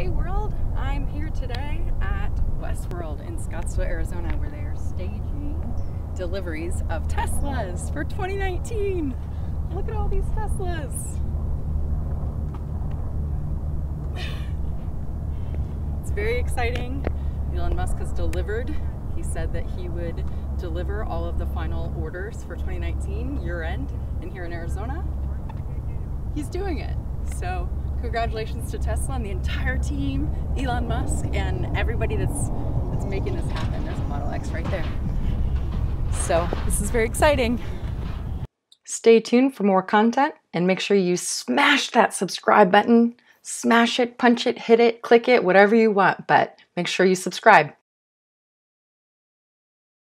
Hey world, I'm here today at Westworld in Scottsdale, Arizona, where they are staging deliveries of Teslas for 2019. Look at all these Teslas. It's very exciting. Elon Musk has delivered. He said that he would deliver all of the final orders for 2019 year end in here in Arizona. He's doing it. So congratulations to Tesla and the entire team, Elon Musk, and everybody that's that's making this happen. There's a Model X right there. So this is very exciting. Stay tuned for more content and make sure you smash that subscribe button. Smash it, punch it, hit it, click it, whatever you want, but make sure you subscribe.